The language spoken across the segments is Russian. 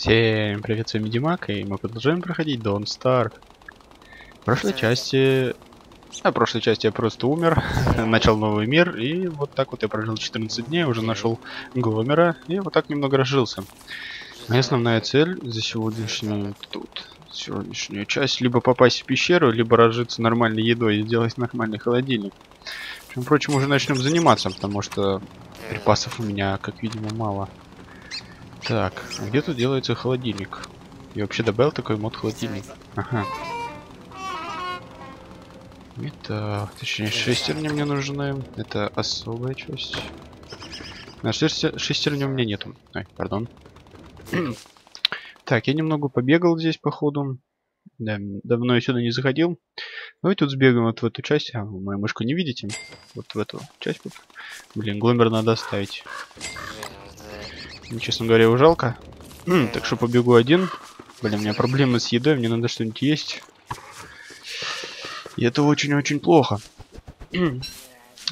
Всем привет, с вами Димак, и мы продолжаем проходить Don't Stark. В прошлой части... А в прошлой части я просто умер, начал новый мир, и вот так вот я прожил 14 дней, уже нашел Гломера, и вот так немного разжился. Моя основная цель за сегодняшнюю тут, сегодняшнюю часть, либо попасть в пещеру, либо разжиться нормальной едой и сделать нормальный холодильник. Чем, впрочем, уже начнем заниматься, потому что припасов у меня, как видимо, мало. Так, где тут делается холодильник? Я вообще добавил такой мод холодильник. Ага. Это, точнее, шестерни мне нужны. Это особая часть. На шестер... шестерни у меня нету. Ой, пардон. так, я немного побегал здесь, походу. Да, давно я сюда не заходил. Давайте тут сбегаем вот в эту часть. А, вы мою мышку не видите? Вот в эту часть. Блин, гломер надо оставить. Честно говоря, его жалко. так что побегу один. Блин, у меня проблемы с едой, мне надо что-нибудь есть. И это очень-очень плохо.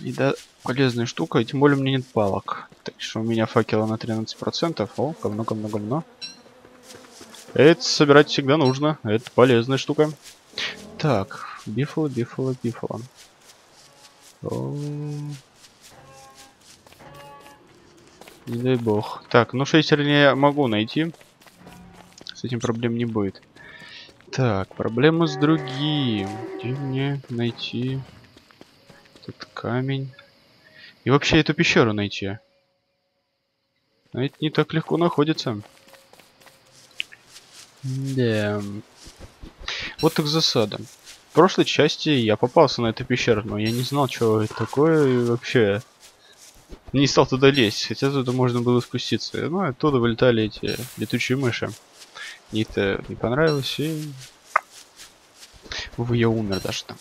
Еда полезная штука, и тем более у меня нет палок. Так что у меня факела на 13%. О, говно, говно, говно. Это собирать всегда нужно. Это полезная штука. Так, бифало, бифало, бифало. Не дай бог. Так, ну шестерни я могу найти. С этим проблем не будет. Так, проблема с другим. Где мне найти этот камень? И вообще эту пещеру найти. А это не так легко находится. Да. Вот так засада. В прошлой части я попался на эту пещеру, но я не знал, что это такое вообще не стал туда лезть, хотя туда можно было спуститься. Ну, оттуда вылетали эти летучие мыши. Мне это не понравилось, и... Увы, я умер даже там.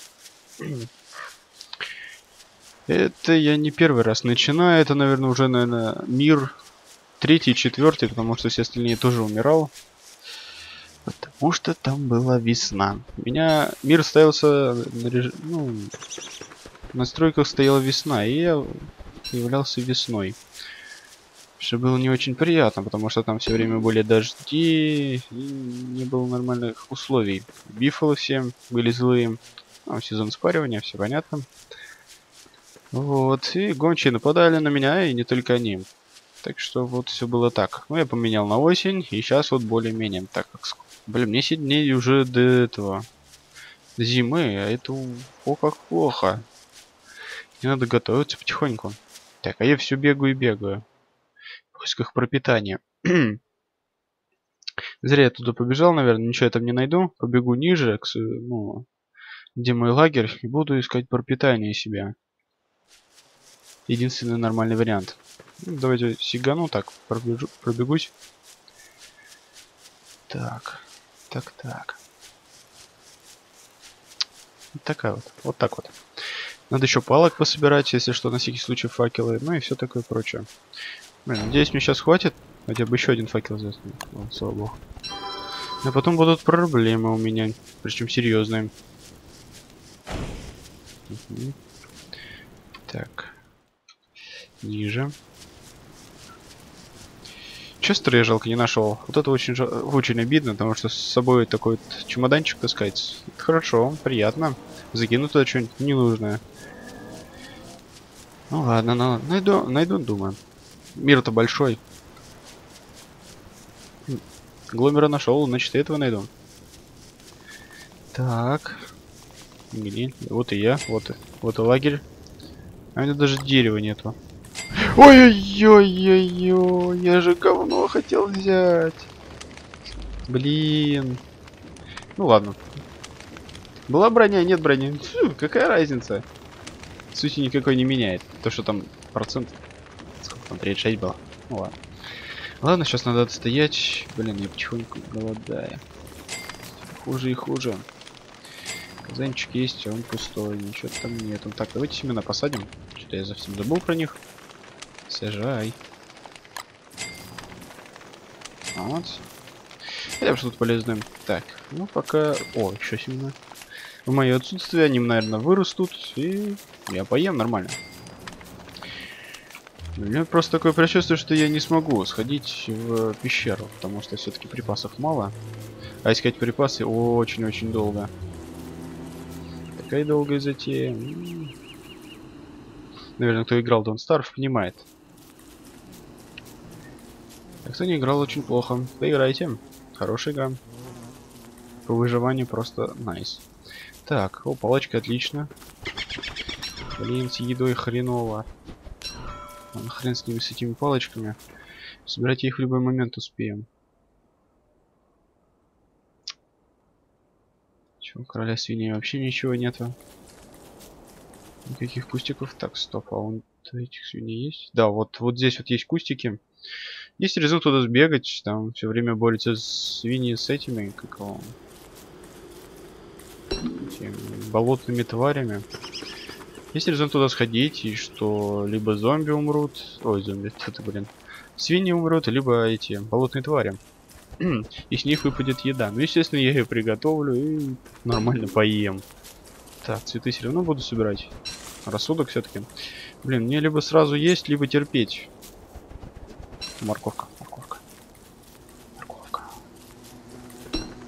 Это я не первый раз начинаю, это, наверное, уже, наверное, мир третий, четвертый, потому что все остальные тоже умирал. Потому что там была весна. У меня мир ставился на реж... ну, настройках стояла весна, и я являлся весной. Что было не очень приятно, потому что там все время были дожди, и не было нормальных условий. Бифалы все были злые. Ну, сезон спаривания, все понятно. Вот, и гончие нападали на меня, и не только они. Так что вот все было так. Ну, я поменял на осень, и сейчас вот более-менее. Так как, блин, мне 7 дней уже до этого, зимы, а это, о, как плохо. Мне надо готовиться потихоньку. Так, а я все бегаю и бегаю. В поисках пропитания. Зря я туда побежал, наверное. Ничего я там не найду. Побегу ниже, к, ну, где мой лагерь, и буду искать пропитание себя. Единственный нормальный вариант. Ну, давайте сигану так, пробежу, пробегусь. Так, так, так. Вот такая вот, вот так вот. Надо еще палок пособирать, если что, на всякий случай факелы, ну и все такое прочее. Блин, надеюсь, мне сейчас хватит. Хотя бы еще один факел взять. Ну, слава богу. А потом будут проблемы у меня, причем серьезные. Угу. Так. Ниже. Честер я жалко не нашел. Вот это очень, очень обидно, потому что с собой такой вот чемоданчик таскать. Это хорошо, приятно. Закину туда что-нибудь ненужное. Ну ладно, ну, найду, найду, думаю. Мир-то большой. Гломера нашел, значит этого найду. Так. Блин, вот и я, вот, вот и лагерь. А у меня даже дерева нету. Ой-ой-ой-ой-ой, я же говно хотел взять. Блин. Ну ладно. Была броня, нет брони. Фу, какая разница? сути никакой не меняет. То, что там процент... Сколько там, 36 было? Ну ладно. Ладно, сейчас надо отстоять. Блин, я потихоньку голодаю. Хуже и хуже. Казанчик есть, а он пустой. Ничего там нет. Так, давайте семена посадим. Что-то я совсем забыл про них. Сажай. Вот. Хотя бы что-то полезное. Так, ну пока... О, еще семена. В мое отсутствие они, наверное, вырастут и я поем нормально. У меня просто такое предчувствие, что я не смогу сходить в пещеру, потому что все-таки припасов мало. А искать припасы очень-очень долго. Такая долгая затея. Наверное, кто играл Don't Starve, понимает. А кто не играл, очень плохо. Поиграйте. Хорошая игра. По выживанию просто найс. Так, о, палочка отлично. Блин, с едой хреново. Ладно, хрен с ними, с этими палочками. Собирать их в любой момент успеем. Чего, короля свиней вообще ничего нету. Никаких кустиков. Так, стоп, а он этих свиней есть? Да, вот, вот здесь вот есть кустики. Есть резон туда сбегать, там все время борется свиньи с этими, как его, этими болотными тварями. Есть резон туда сходить, и что либо зомби умрут, ой, зомби, это, блин, свиньи умрут, либо эти болотные твари. и с них выпадет еда. Ну, естественно, я ее приготовлю и нормально поем. Так, цветы все равно буду собирать. Рассудок все-таки. Блин, мне либо сразу есть, либо терпеть. Морковка, морковка. Морковка.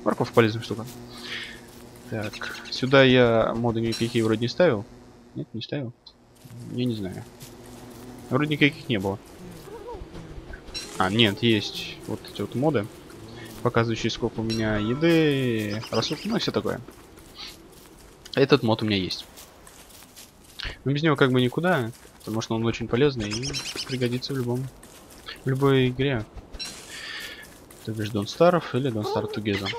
Морковка полезная штука. Так, сюда я моды никакие вроде не ставил. Нет, не ставил. Я не знаю. Вроде никаких не было. А, нет, есть вот эти вот моды, показывающие, сколько у меня еды, рассудка, ну и все такое. Этот мод у меня есть. Но без него как бы никуда, потому что он очень полезный и пригодится в любом в любой игре. То бишь Don't Starve или Don't Starve Together.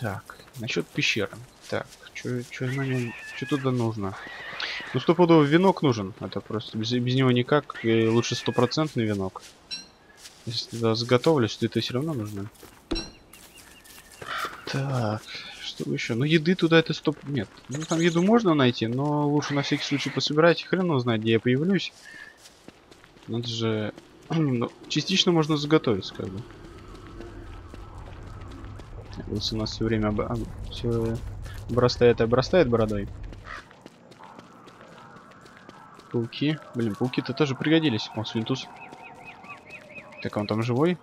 Так, насчет пещеры. Так, что туда нужно? Ну, стопудово венок нужен. Это просто без, без него никак. И лучше стопроцентный венок. Если туда заготовлюсь, то это все равно нужно. Так, что еще? Ну, еды туда это стоп... Нет. Ну, там еду можно найти, но лучше на всякий случай пособирать. Хрен знает, где я появлюсь. Надо же... Ну, частично можно заготовить, как бы. Вот у нас все время об... все обрастает и обрастает бородой. Пауки. Блин, пауки-то тоже пригодились. О, свинтус. Так, а он там живой?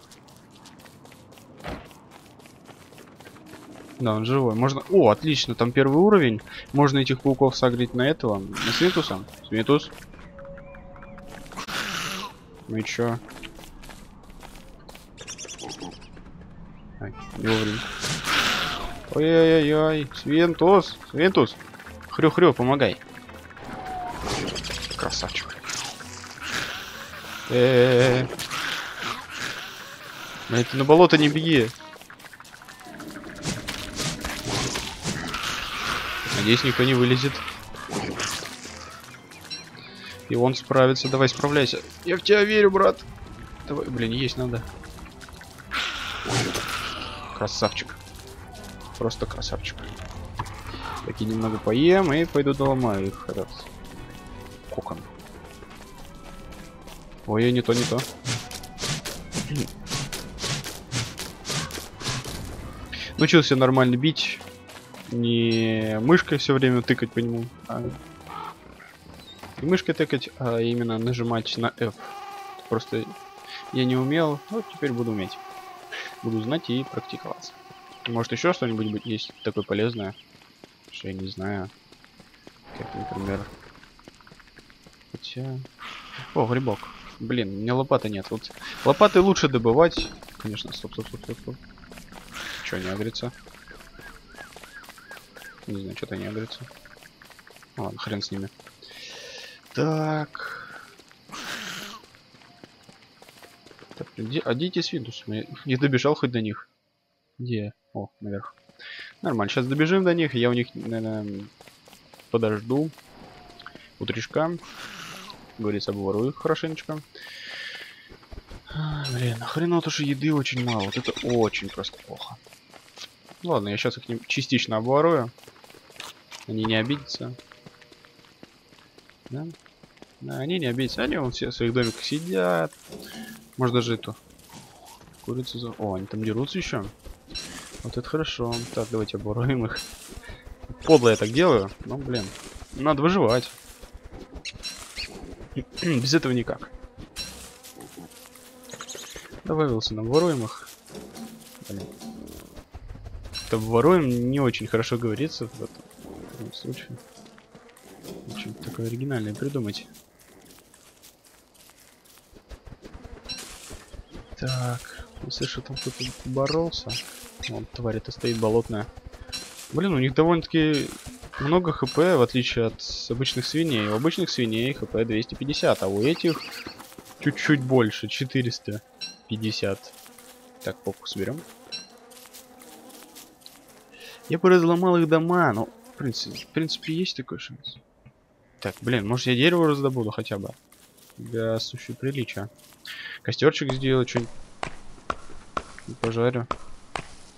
Да, он живой. Можно... О, отлично, там первый уровень. Можно этих пауков сагрить на этого. На Свинтуса. Свинтус. Ну и чё? Ай, не вовремя. Ой-ой-ой, Свинтус, Свинтус. Хрю-хрю, помогай. Красавчик. Э -э -э. Это на болото не беги. Надеюсь, никто не вылезет. И он справится. Давай, справляйся. Я в тебя верю, брат. Давай, блин, есть надо. Красавчик. Просто красавчик. Такие немного поем и пойду доломаю их этот кокон. Ой, не то, не то. Научился нормально бить не мышкой все время тыкать по нему, а не мышкой тыкать, а именно нажимать на F. Просто я не умел, вот теперь буду уметь. Буду знать и практиковаться. Может еще что-нибудь есть такое полезное, что я не знаю. Как, например... Хотя... О, грибок. Блин, у меня лопаты нет. Вот лопаты лучше добывать. Конечно, стоп, стоп, стоп, стоп, стоп. Че, не агрится? Не знаю, что-то не агрится. Ладно, хрен с ними. Так. так где, а где эти свинтус? Не добежал хоть до них. Где? О, наверх. Нормально, сейчас добежим до них, я у них, наверное, подожду. Утречка. Говорится, обворую их хорошенечко. Блин, хрена тоже еды очень мало. Вот это очень просто плохо. Ладно, я сейчас их частично обворую. Они не обидятся. Да? Да, они не обидятся. Они вон все в своих домиках сидят. Может даже эту курицу за... О, они там дерутся еще. Вот это хорошо. Так, давайте оборуем их. подло я так делаю, но, блин, надо выживать. Без этого никак. Добавился нам воруем их. Блин. Это воруем не очень хорошо говорится в этом, в этом случае. Что-то такое оригинальное придумать. Так, слышу, там кто-то боролся. Вон, тварь это стоит болотная. Блин, у них довольно-таки много хп, в отличие от обычных свиней. У обычных свиней хп 250, а у этих чуть-чуть больше, 450. Так, фокус берем. Я бы разломал их дома, но в принципе, в принципе есть такой шанс. Так, блин, может я дерево раздобуду хотя бы? Для сущего приличия. Костерчик сделать, что-нибудь пожарю.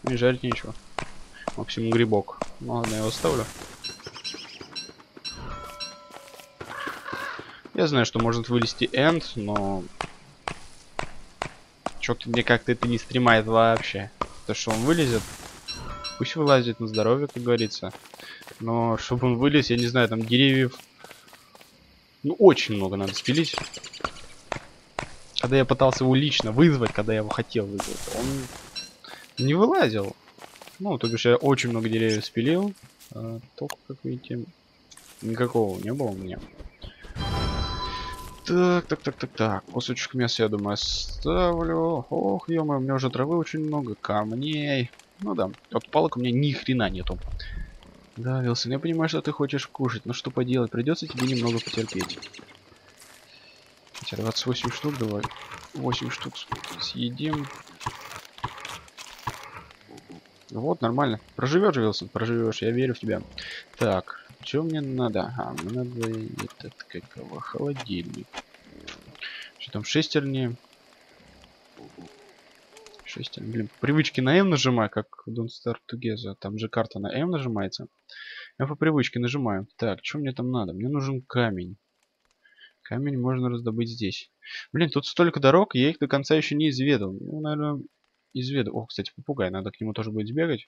Не жарить ничего. Максимум грибок. Ну ладно, я его оставлю. Я знаю, что может вылезти энд, но... Что-то мне как-то это не стремает вообще. То, что он вылезет, пусть вылазит на здоровье, как говорится. Но чтобы он вылез, я не знаю, там деревьев... Ну, очень много надо спилить. Когда я пытался его лично вызвать, когда я его хотел вызвать, он не вылазил. Ну, то бишь я очень много деревьев спилил. А, только, как видите, никакого не было у меня. Так, так, так, так, так. Кусочек мяса, я думаю, оставлю. Ох, ё у меня уже травы очень много, камней. Ну да, от палок у меня ни хрена нету. Да, Вилсон, я понимаю, что ты хочешь кушать, но что поделать, придется тебе немного потерпеть. Хотя 28 штук давай. 8 штук съедим. Вот, нормально. Проживешь, Вилсон, проживешь, я верю в тебя. Так, что мне надо? Ага, мне надо этот, какого, холодильник. Что там, шестерни? Шестерни, блин, по привычке на М нажимаю, как Don't Start Together. Там же карта на М нажимается. Я по привычке нажимаю. Так, что мне там надо? Мне нужен камень. Камень можно раздобыть здесь. Блин, тут столько дорог, я их до конца еще не изведал. Ну, наверное, изведу. О, кстати, попугай, надо к нему тоже будет сбегать.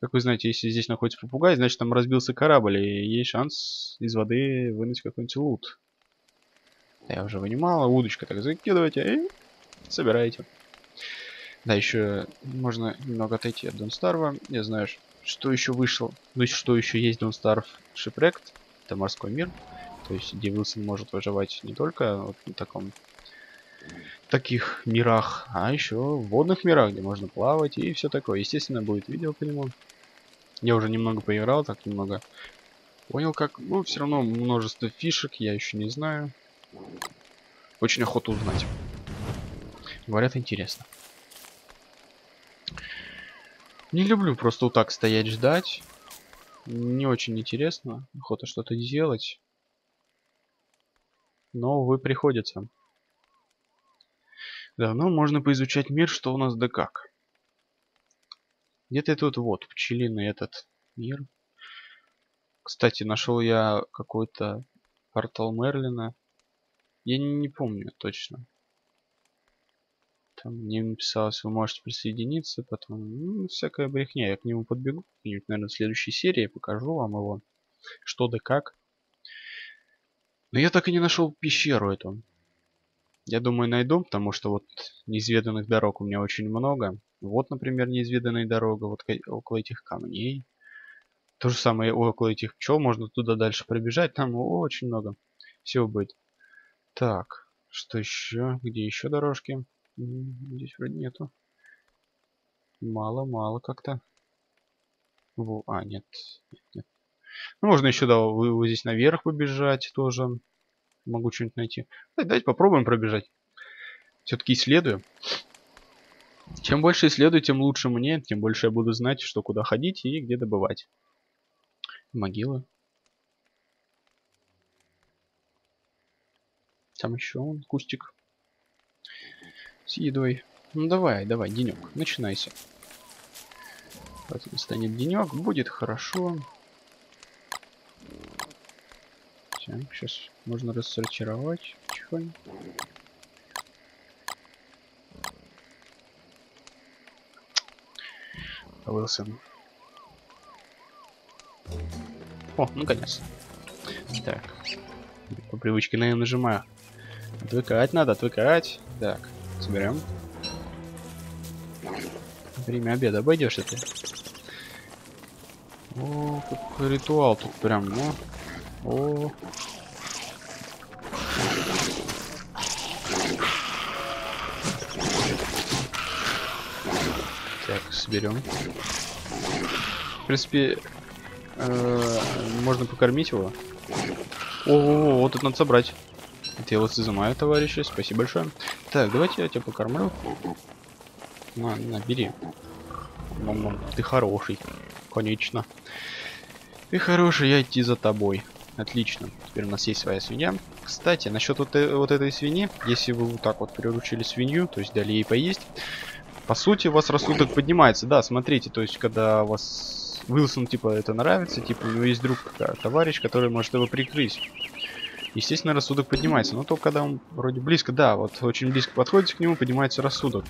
Как вы знаете, если здесь находится попугай, значит там разбился корабль, и есть шанс из воды вынуть какой-нибудь лут. Я уже вынимала, удочка так закидывайте и собираете. Да, еще можно немного отойти от Донстарва. Я знаю, что еще вышел, ну что еще есть Донстарв Шипрект. Это морской мир. То есть, где может выживать не только вот на таком таких мирах, а еще в водных мирах, где можно плавать и все такое. Естественно, будет видео по нему. Я уже немного поиграл, так немного понял, как... Ну, все равно множество фишек, я еще не знаю. Очень охота узнать. Говорят, интересно. Не люблю просто вот так стоять ждать. Не очень интересно. Охота что-то делать. Но, увы, приходится. Давно можно поизучать мир, что у нас да как. Где-то тут вот, пчелиный этот мир. Кстати, нашел я какой-то портал Мерлина. Я не, не помню точно. Там мне написалось, вы можете присоединиться, потом, ну, всякая брехня. Я к нему подбегу, наверное, в следующей серии покажу вам его, что да как. Но я так и не нашел пещеру эту. Я думаю, найду, потому что вот неизведанных дорог у меня очень много. Вот, например, неизведанная дорога, вот около этих камней. То же самое около этих пчел, можно туда дальше пробежать, там очень много всего будет. Так, что еще? Где еще дорожки? Здесь вроде нету. Мало-мало как-то. А, нет, нет, нет. Ну, можно еще, да, вы, вы здесь наверх побежать тоже. Могу что-нибудь найти. Давайте попробуем пробежать. Все-таки исследую. Чем больше исследую, тем лучше мне, тем больше я буду знать, что куда ходить и где добывать. Могилы. Там еще он, кустик. С едой. Ну давай, давай, денек, начинайся. Станет денек, будет хорошо. Так, сейчас можно рассортировать потихоньку. Уилсон. О, наконец. Так. По привычке, наверное, нажимаю. Отвыкать надо, отвыкать. Так, соберем. Время обеда обойдешь ты. О, какой ритуал тут прям, ну. О. Так, соберем. В принципе, э, можно покормить его. О, вот тут надо собрать. Это я вот изымаю, товарищи. Спасибо большое. Так, давайте я тебя покормлю. На, на, бери. Мам, ты хороший. Конечно. Ты хороший, я идти за тобой. Отлично. Теперь у нас есть своя свинья. Кстати, насчет вот, э вот этой свиньи, если вы вот так вот приручили свинью, то есть дали ей поесть, по сути, у вас рассудок поднимается. Да, смотрите, то есть, когда у вас Уилсон, типа, это нравится, типа, у него есть друг, товарищ, который может его прикрыть. Естественно, рассудок поднимается, но только когда он вроде близко, да, вот очень близко подходите к нему, поднимается рассудок.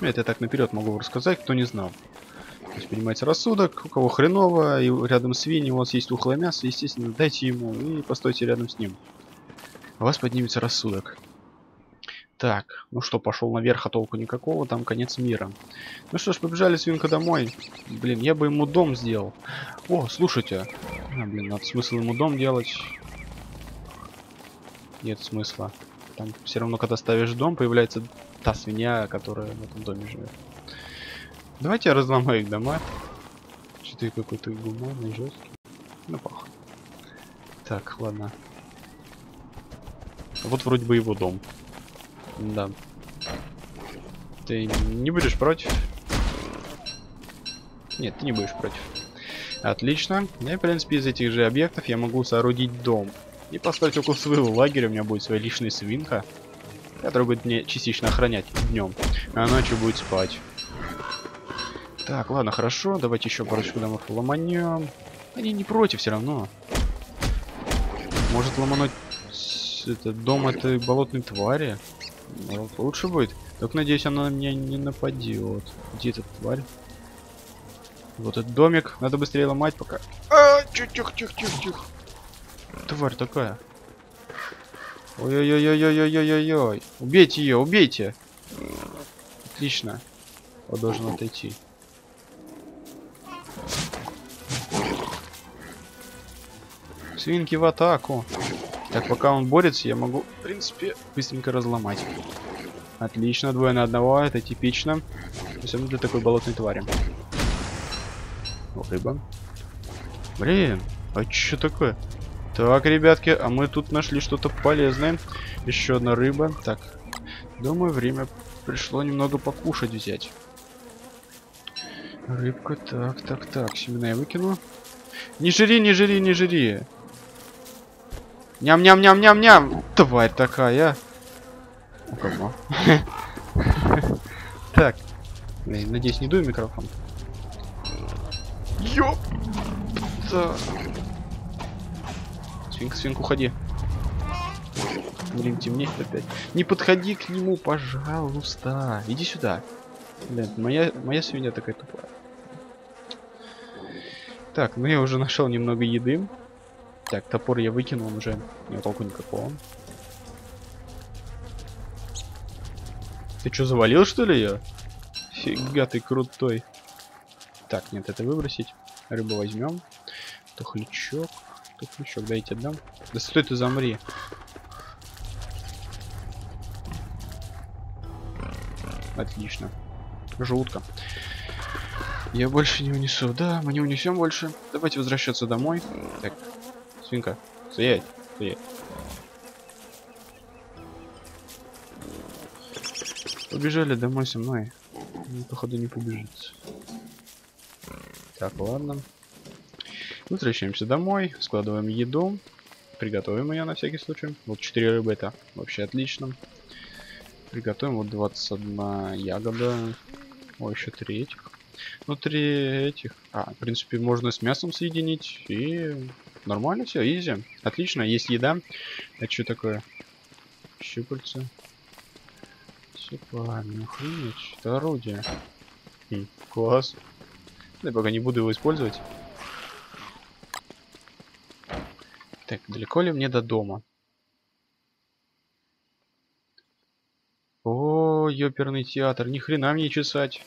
Это я так наперед могу рассказать, кто не знал. Есть поднимается рассудок, у кого хреново, и рядом свиньи, у вас есть тухлое мясо, естественно, дайте ему и постойте рядом с ним. У вас поднимется рассудок. Так, ну что, пошел наверх, а толку никакого, там конец мира. Ну что ж, побежали свинка домой. Блин, я бы ему дом сделал. О, слушайте. А, блин, надо смысл ему дом делать. Нет смысла. Там все равно, когда ставишь дом, появляется та свинья, которая в этом доме живет. Давайте я разломаю их дома. Что ты какой-то гуманный, жесткий. Ну, пах. Так, ладно. Вот вроде бы его дом. Да. Ты не будешь против? Нет, ты не будешь против. Отлично. И, в принципе, из этих же объектов я могу соорудить дом. И поставить около своего лагеря у меня будет своя личная свинка, которая будет мне частично охранять днем, а ночью будет спать. Так, ладно, хорошо. Давайте еще парочку домов ломанем. Они не против все равно. Может ломануть этот дом этой болотной твари? Вот, лучше будет. Только надеюсь, она на меня не нападет. Где эта тварь? Вот этот домик. Надо быстрее ломать пока. А, тихо, тихо, тихо, тихо. Тварь такая. Ой-ой-ой-ой-ой-ой-ой-ой. Убейте ее, убейте. Отлично. Он должен отойти. Свинки в атаку. Так, пока он борется, я могу, в принципе, быстренько разломать. Отлично, двое на одного, это типично. Особенно для такой болотной твари. О, рыба. Блин, а что такое? Так, ребятки, а мы тут нашли что-то полезное. Еще одна рыба. Так, думаю, время пришло немного покушать взять. Рыбка, так, так, так, семена я выкину. Не жри, не жри, не жри. Ням-ням-ням-ням-ням! Тварь такая. Кого? Так. Надеюсь, не дуй микрофон. Ёп! Свинка, свинка, уходи. Блин, темнеет опять. Не подходи к нему, пожалуйста. Иди сюда. Блин, моя, моя свинья такая тупая. Так, ну я уже нашел немного еды. Так, топор я выкинул, он уже не толку никакого. Ты что, завалил что ли ее? Фига ты крутой. Так, нет, это выбросить. Рыбу возьмем. Тухлячок. Тухлячок, дайте отдам. Да стой ты замри. Отлично. Жутко. Я больше не унесу. Да, мы не унесем больше. Давайте возвращаться домой. Так, Свинка, стоять, стоять. Побежали домой со мной. Ну, походу не побежит. Так, ладно. Возвращаемся домой, складываем еду, приготовим ее на всякий случай. Вот 4 рыбы это вообще отлично. Приготовим вот 21 ягода. О, еще 3 этих. Ну, 3 этих. А, в принципе, можно с мясом соединить и Нормально все, изи. Отлично, есть еда. Это что такое? Щупальца. Все правильно. Это орудие. Хм, класс. Я пока не буду его использовать. Так, далеко ли мне до дома? О, ёперный театр, ни хрена мне чесать.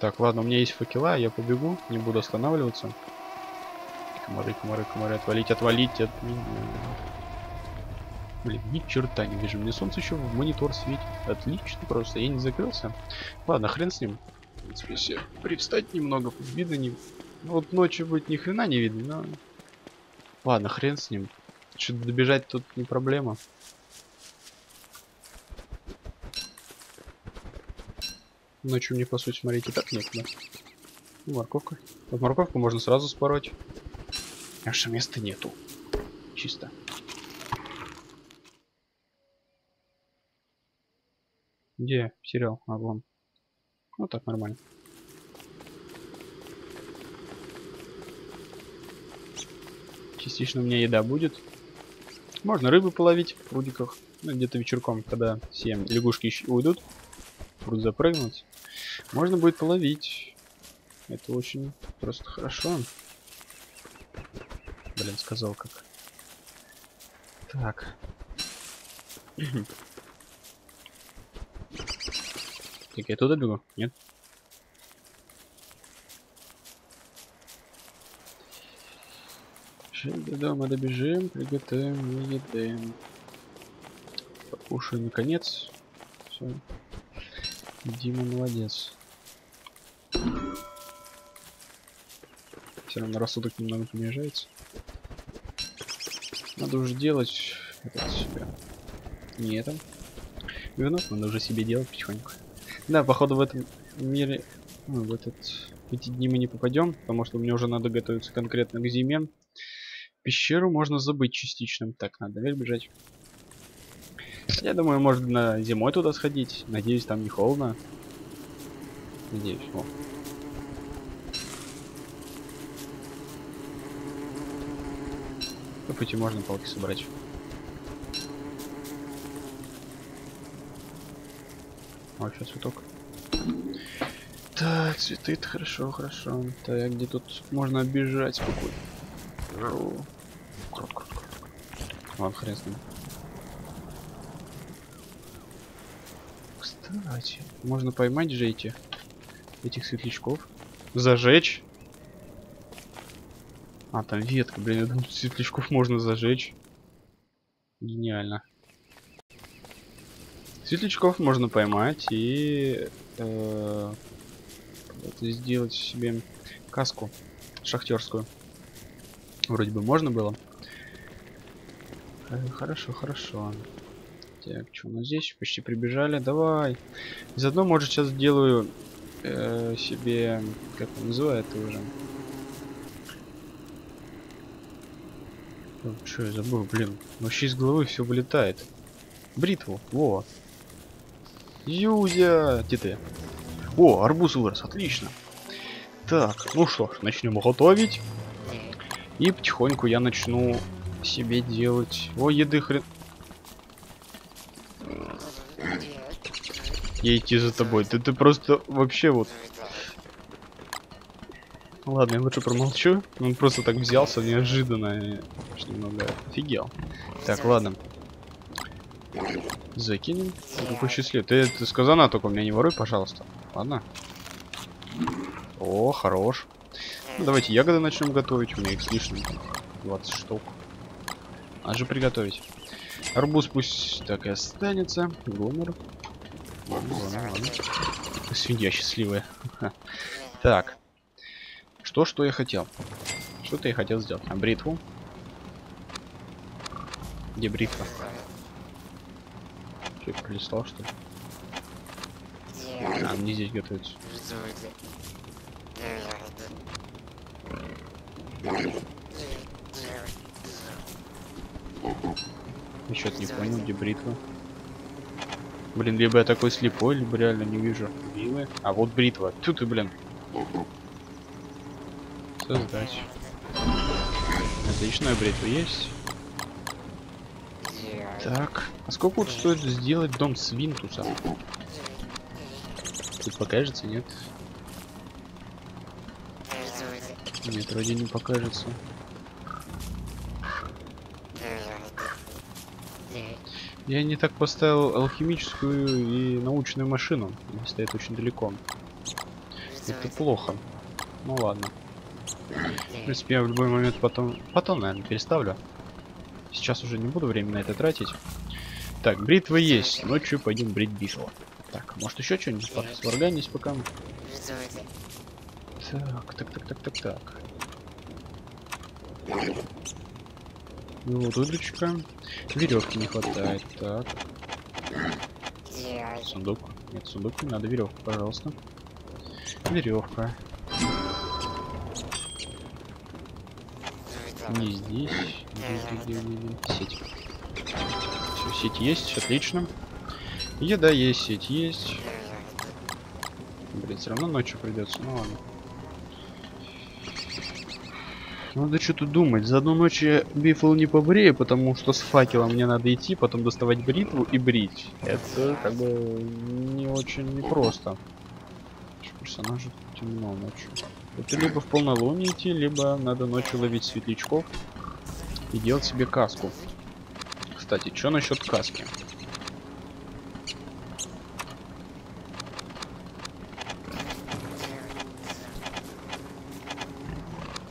Так, ладно, у меня есть факела, я побегу, не буду останавливаться. Комары, комары, комары, отвалить, отвалить от меня. Блин, ни черта не вижу. Мне солнце еще в монитор светит. Отлично просто. Я не закрылся. Ладно, хрен с ним. В принципе, если привстать немного, видно не... Ну, вот ночью будет ни хрена не видно, но... Ладно, хрен с ним. Что-то добежать тут не проблема. Ночью мне, по сути, смотрите, так нет, да? Ну, морковка. Вот морковку можно сразу спороть. А что места нету. Чисто. Где сериал? А, вон. Ну так, нормально. Частично у меня еда будет. Можно рыбы половить в прудиках. Ну, где-то вечерком, когда все лягушки уйдут. Пруд запрыгнуть. Можно будет половить. Это очень просто хорошо. Блин, сказал как. Так. Так, я туда бегу? Нет? Жить до дома добежим, приготовим еды. Покушаю наконец. Все. Дима молодец. Все равно рассудок немного понижается. Надо уже делать это себе. Не это. Винок надо уже себе делать потихоньку. Да, походу в этом мире, ну, в этот, в эти дни мы не попадем, потому что мне уже надо готовиться конкретно к зиме. Пещеру можно забыть частично. Так, надо наверх бежать. Я думаю, можно зимой туда сходить. Надеюсь, там не холодно. Надеюсь. О. По пути можно палки собрать. О, сейчас цветок. Так, цветы, это хорошо, хорошо. Так, где тут можно оббежать спокойно? Крот, крот, крот. Ладно, хрен с ним. Кстати, можно поймать же эти этих светлячков. Зажечь. А, там ветка, блин, я думаю, светлячков можно зажечь. Гениально. Светлячков можно поймать и э, сделать себе каску шахтерскую. Вроде бы можно было. Э, хорошо, хорошо. Так, что у нас здесь? Почти прибежали. Давай. Заодно, может, сейчас сделаю э, себе... Как он называется уже? Что я забыл, блин. Вообще из головы все вылетает. Бритву. Во. Юзя! Где ты? О, арбуз вырос, отлично. Так, ну что ж, начнем готовить. И потихоньку я начну себе делать... О, еды хрен... Я идти за тобой. Ты, ты просто вообще вот... Ладно, я лучше промолчу. Он просто так взялся неожиданно. И немного офигел. Так, ладно. Закинем. Какой счастлив. Ты, ты с только у меня не воруй, пожалуйста. Ладно. О, хорош. Ну, давайте ягоды начнем готовить. У меня их слишком 20 штук. Надо же приготовить. Арбуз пусть так и останется. Гомер. Свинья счастливая. Так. Что, что я хотел? Что-то я хотел сделать. А бритву? Где бритва? Че, пролистал, что ли? А, мне здесь готовится. Что-то не понял, где бритва. Блин, либо я такой слепой, либо реально не вижу. Вилы. А вот бритва. Тут ты, блин. Создать. Отличная бритва есть. Так, а сколько вот стоит сделать дом свинтуса? Тут покажется, нет? Нет, вроде не покажется. Я не так поставил алхимическую и научную машину. Они стоят очень далеко. Это плохо. Ну ладно. В принципе, я в любой момент потом... Потом, наверное, переставлю. Сейчас уже не буду время на это тратить. Так, бритва есть. Ночью пойдем брить бифла. Так, может еще что-нибудь сварганить пока? Так, так, так, так, так, так. Ну вот удочка. Веревки не хватает. Так. Сундук. Нет, сундук не надо. Веревку, пожалуйста. Веревка. Не здесь. Где, где, где, где? Сеть. Все, сеть есть, отлично. Еда есть, сеть есть. Блин, все равно ночью придется. Ну ладно. Надо что-то думать. За одну ночь я бифл не побрею, потому что с факелом мне надо идти, потом доставать бритву и брить. Это как бы не очень непросто. Персонажи темно ночью. Это либо в полнолуние идти, либо надо ночью ловить светлячков и делать себе каску. Кстати, что насчет каски?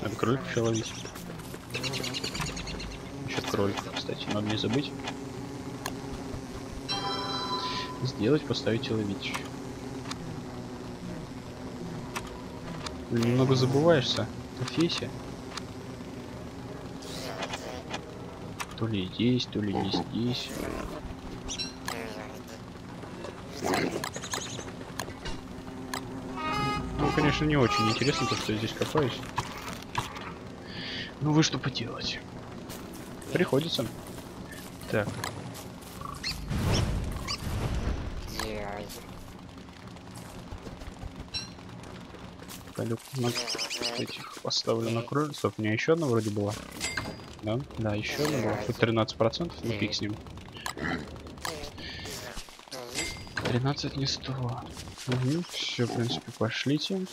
Надо кролик еще ловить. Еще кролик, кстати, надо не забыть. Сделать, поставить и ловить. Немного забываешься. Профессия. То ли здесь, то ли не здесь. Ну, конечно, не очень интересно то, что я здесь копаюсь. Ну вы что поделать? Приходится. Так. На этих поставлю на кроль. Стоп, у меня еще одна вроде была. Да? Да, еще одна была. Тут 13%, ну фиг с ним. 13 не 100. Угу, все, в принципе, пошлите.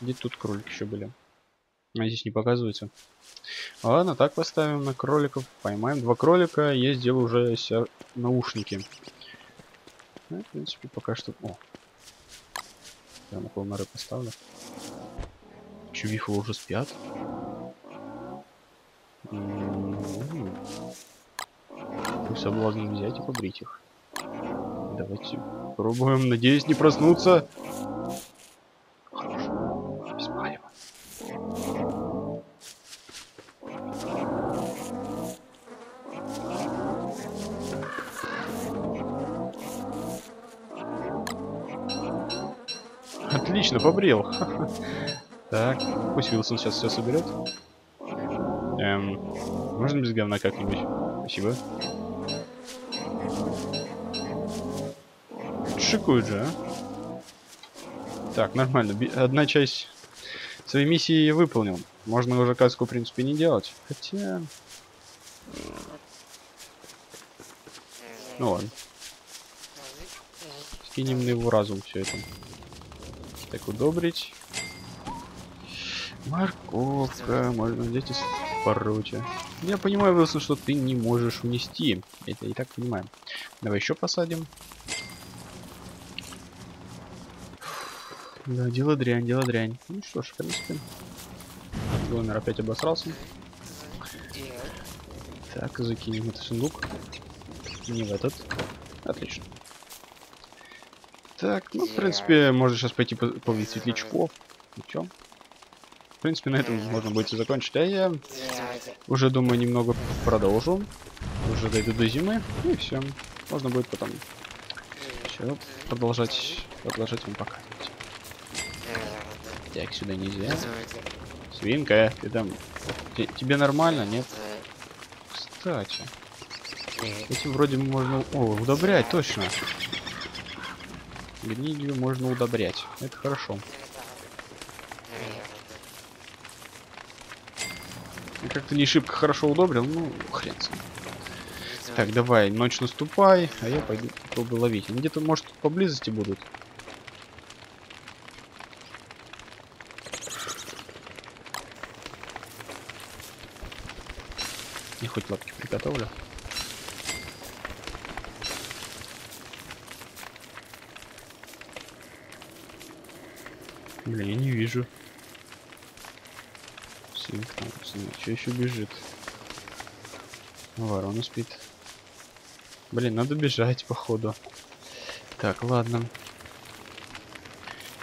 Где тут кролики еще были? А здесь не показывается. Ладно, так поставим на кроликов. Поймаем два кролика. Я сделаю уже себе наушники. Ну, в принципе, пока что... О! На полноры поставлю. Чувиху уже спят. Пусть соблазн взять и побрить их. Давайте пробуем. Надеюсь, не проснуться. Отлично, побрил. Так, пусть Вилсон сейчас все соберет. Эм, можно без говна как-нибудь? Спасибо. Шикует же, а? Так, нормально. Би одна часть своей миссии выполнил. Можно уже каску, в принципе, не делать. Хотя... Ну ладно. Скинем на его разум все это. Так, удобрить. Морковка, можно взять и прочее. Я понимаю, Wilson, что ты не можешь унести. Это и так понимаю. Давай еще посадим. Да, дело дрянь, дело дрянь. Ну что ж, в принципе. Гомер опять обосрался. Так, закинем этот сундук. Не в этот. Отлично. Так, ну, в принципе, можно сейчас пойти половить светлячков. И чё? В принципе, на этом можно будет и закончить. А я уже, думаю, немного продолжу. Уже дойду до зимы. И все. Можно будет потом еще продолжать, продолжать вам показывать. Так, сюда нельзя. Свинка, ты там... Т тебе нормально, нет? Кстати. Этим вроде можно... О, удобрять, точно. Гнилью можно удобрять. Это хорошо. как-то не шибко хорошо удобрил, ну, хрен с ним. Так, давай, ночь наступай, а я пойду попробую ловить. Они где-то, может, поблизости будут. Я хоть лапки приготовлю. Блин, я не вижу. Что еще бежит? Ворона спит. Блин, надо бежать, походу. Так, ладно.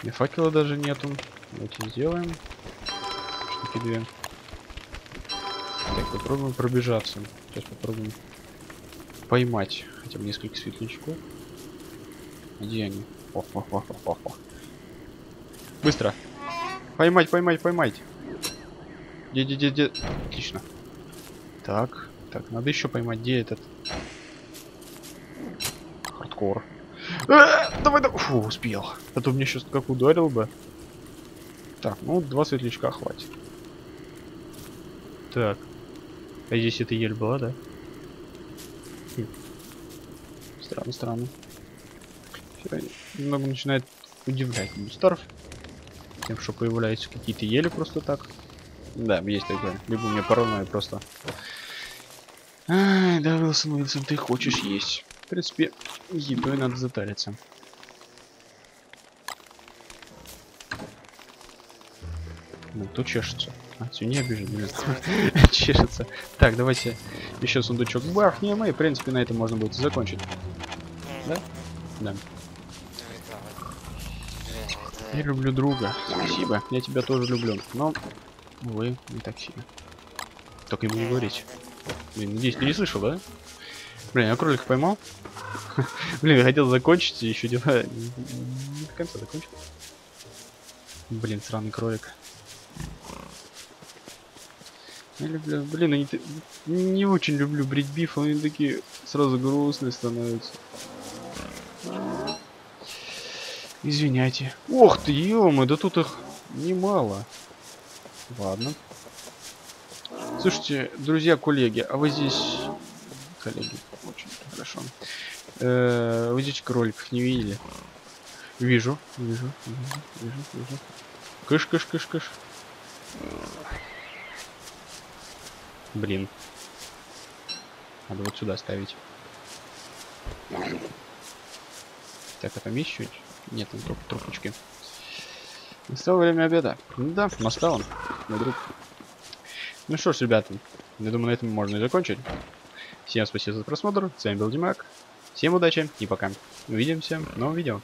И факела даже нету. Давайте сделаем. Штуки две. Так, попробуем пробежаться. Сейчас попробуем поймать хотя бы несколько светлячков. Где они? О, о, о, о, о. Быстро! Поймать, поймать, поймать! Где, где, где, где? Отлично. Так, так, надо еще поймать, где этот? Хардкор. А, давай, давай. Фу, успел. А то мне сейчас как ударил бы. Так, ну два светлячка хватит. Так. А здесь это ель была, да? Хм. Странно, странно. Немного начинает удивлять Мустаров. Тем, что появляются какие-то ели просто так. Да, есть такое. Либо мне паранойя просто. Ай, да, Уилсон, Уилсон, ты хочешь есть. В принципе, едой надо затариться. Ну, кто чешется? А, не обижен, блин. чешется. Так, давайте еще сундучок бахнем, и, в принципе, на этом можно будет закончить. Да? Да. Я люблю друга. Спасибо, я тебя тоже люблю. Но, увы, не так сильно. Только ему не говорить. Блин, надеюсь, ты не слышал, да? Блин, я кролика поймал. Блин, я хотел закончить, и еще дела не, до конца закончил. Блин, сраный кролик. Я люблю, блин, они не очень люблю бритбиф, они такие сразу грустные становятся. Извиняйте. Ох ты, ё да тут их немало. Ладно. Слушайте, друзья, коллеги, а вы здесь... Коллеги, очень хорошо. Э -э, вы здесь кроликов не видели? Вижу, вижу, вижу, вижу, вижу. Кыш, кыш, кыш, кыш. Блин. Надо вот сюда ставить. Так, а там есть что-нибудь? Нет, там только трупочки. Настало время обеда. Да, настало, мой. Ну что ж, ребята, я думаю, на этом можно и закончить. Всем спасибо за просмотр. С вами был Димак. Всем удачи и пока. Увидимся в новом видео.